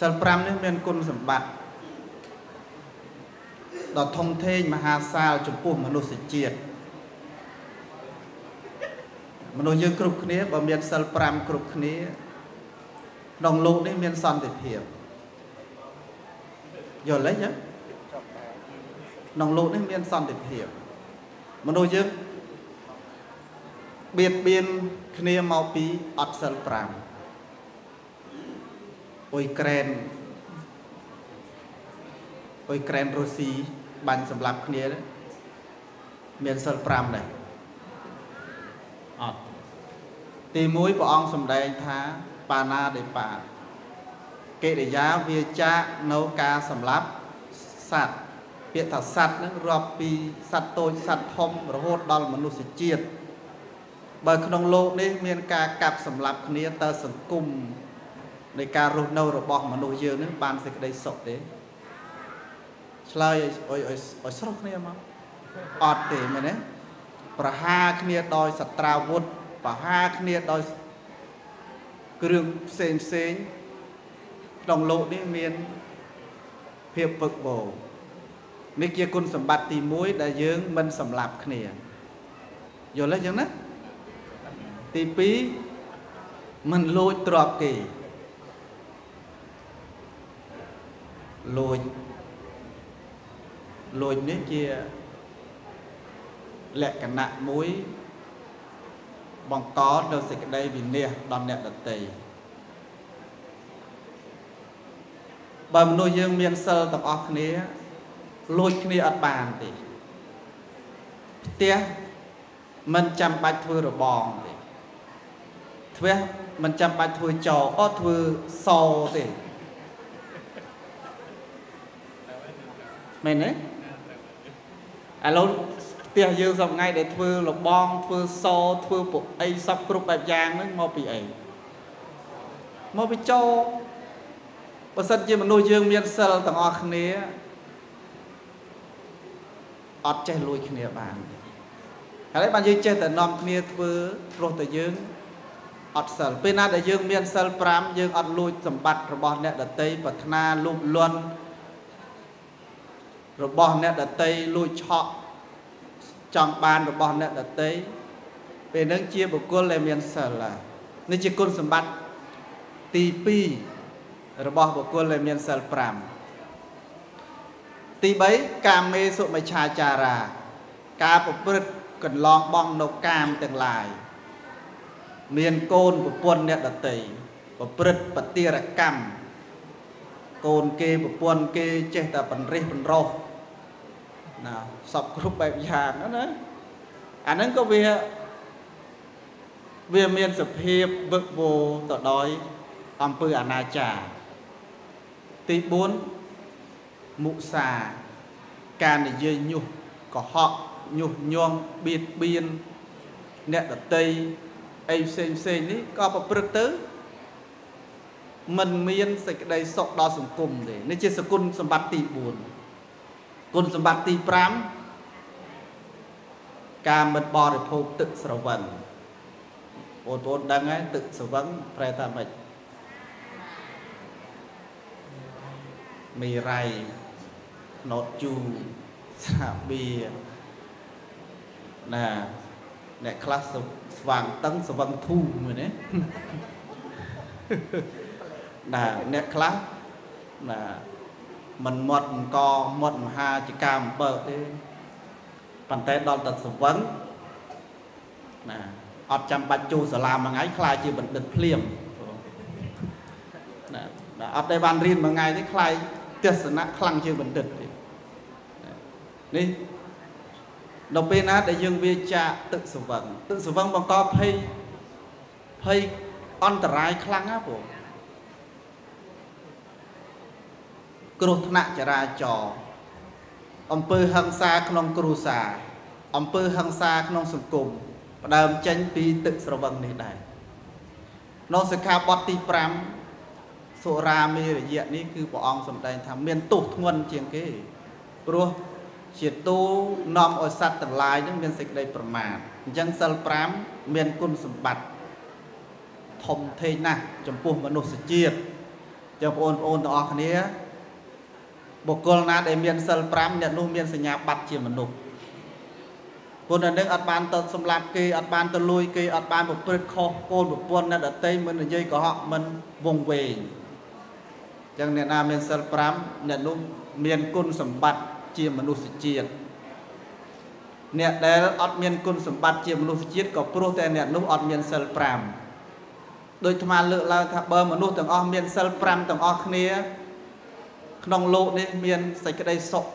សិល5នេះមានគុណសម្បត្តិដ៏ធំធេងមហាសាលចំពោះមនុស្សជាតិមនុស្សយើងគ្រប់គ្នាបើមានសិល5គ្រប់គ្នាក្នុងលោកនេះមានសន្តិភាពយល់ទេចឹងក្នុងលោកនេះមានសន្តិភាពមនុស្សយើងបៀតបៀនគ្នាមកពីអត់សិល5 អ៊ុយក្រែនអ៊ុយក្រែនរុស្ស៊ីបាញ់សម្លាប់គ្នាមានសិល5ដែរអត់ទី1ព្រះអង្គសម្ដែងថាបាណាដេបាកិរិយាវាចានៅការសម្លាប់សត្វពាក្យថាសត្វហ្នឹងរាប់ពីសត្វតូចសត្វធំរហូតដល់មនុស្សជាតិបើក្នុងโลกនេះមានការកាប់សម្លាប់គ្នាតើសង្គម នៃការរស់នៅរបស់មនុស្សយើងនឹងបានសេចក្តីសុខទេឆ្លើយឲ្យឲ្យស្រស់គ្នាមកអត់ទេមែនទេប្រហារគ្នាដោយសត្រាវុធប្រហារគ្នាដោយគ្រឿងផ្សេងផ្សេងក្នុងលោកនេះមានភាពពឹកបោនេះជាគុណសម្បត្តិទី1ដែលយើងមិនសម្លាប់គ្នាយល់ទេចឹងណាទី2មិនលួចទ្រពគេ លួចលួចនេះជាលក្ខណៈមួយបង្កនៅសេចក្តីវិនិច្ឆ័យដល់អ្នកដទៃបើមនុស្សយើងមានសិលទាំងអស់គ្នាលួចគ្នាអត់បានទេផ្ទះមិនចាំបាច់ធ្វើរបងទេធ្វះមិនចាំបាច់ធ្វើចោអត់ធ្វើសទេ មែនទេឥឡូវផ្ទះយើងសប្ងៃដែលធ្វើលបងធ្វើសធ្វើពុកអីសពគ្រប់បែបយ៉ាងហ្នឹងមកពីអីមកពីចោបើសិនជាមនុស្សយើងមានសិលទាំងអស់គ្នាអត់ចេះលួចគ្នាបានហើយបានយើងចេះតែនាំគ្នាធ្វើព្រោះតែយើងអត់សិលពេលណាដែលយើងមានសិល5យើងអត់លួចសម្បត្តិរបស់អ្នកដតីប្រាថ្នាលូបលន់ របស់អ្នកដតីលួចឆក់ចង់បានរបស់អ្នកដតីពេលហ្នឹងជាបុគ្គលដែលមានសិលនេះជាគុណសម្បត្តិទី2របស់បុគ្គលដែលមានសិល5ទី3កាមេសុមិឆាចារា ការប្រព្រឹត្តកន្លងបងនៅកាមទាំងឡាយមានកូនប្រពន្ធអ្នកដតីប្រព្រឹត្តបទារកម្មកូនគេប្រពន្ធគេចេះតែបន្រិះបន្រោះ ណាសពគ្រប់បែបយ៉ាងណាអាហ្នឹងក៏វាវាមានសភាពវឹកវរទៅដោយអំពើអនាចារទី4មុសាការនិយាយញុះកុហកញុះញង់បៀតបៀនអ្នកដតីអីផ្សេងផ្សេងនេះក៏ប្រព្រឹត្តទៅมันមានសេចក្តីសុខដល់សង្គមទេនេះជាសគុណសម្បត្តិទី4 គុណសម្បត្តិទី5ការមិនបរិភោគទឹកស្រវឹងបងប្អូនដឹងហើយទឹកស្រវឹងប្រែថាម៉េចមីរ៉ៃណូតជូស្រាបៀណាអ្នកខ្លះស្វាងតឹងស្វឹងធូមែនទេណាអ្នកខ្លះណា មិនមាត់អង្គមាត់មហាជាការអំពើទេប៉ុន្តែដល់តែសវឹងណាអត់ចាំបាច់ចូលសាលាមួយថ្ងៃខ្លាចជាបណ្ឌិតភ្លាមណាអត់ដែលបានរៀនមួយថ្ងៃទេខ្លាចទស្សនៈខ្លាំងជាងបណ្ឌិតទេនេះដល់ពេលណាដែលយើងវាចាកទឹកសវឹងទឹកសវឹងបង្កភ័យភ័យអន្តរាយខ្លាំងណាបង គ្រោះថ្នាក់ចរាចរណ៍អំពើហិង្សាក្នុងគ្រួសារអំពើហិង្សាក្នុងសង្គមផ្ដើមចេញពីទឹកស្រវឹងនេះដែរក្នុងសិក្ខាបទទី5សុរាមេរយៈនេះគឺព្រះអង្គសម្ដែងថាមានទោសធ្ងន់ជាងគេព្រោះជាទូនាំឲ្យសត្វទាំងឡាយនឹងមានសេចក្តីប្រមាទអញ្ចឹងសិល5មានគុណសម្បត្តិធំធេងណាស់ចំពោះមនុស្សជាតិចឹងបងប្អូនទាំងអស់គ្នា បុគ្គលណាដែលមានសិល5អ្នកនោះមានសញ្ញាបត្រជាមនុស្សពុននឹងអត់បានទៅសម្លាប់គេអត់បានទៅលួចគេអត់បានប្រព្រឹត្តខុសកូនប្រពន្ធអ្នកដតីមិននិយាយកុហកមិនវងវែងចឹងអ្នកណាមានសិល5អ្នកនោះមានគុណសម្បត្តិជាមនុស្សជាតិអ្នកដែលអត់មានគុណសម្បត្តិជាមនុស្សជាតិក៏ព្រោះតែអ្នកនោះអត់មានសិល5ដោយអាត្មាលើកឡើងថាបើមនុស្សទាំងអស់មានសិល5ទាំងអស់គ្នា ក្នុងលោកនេះមានសេចក្តីសុខ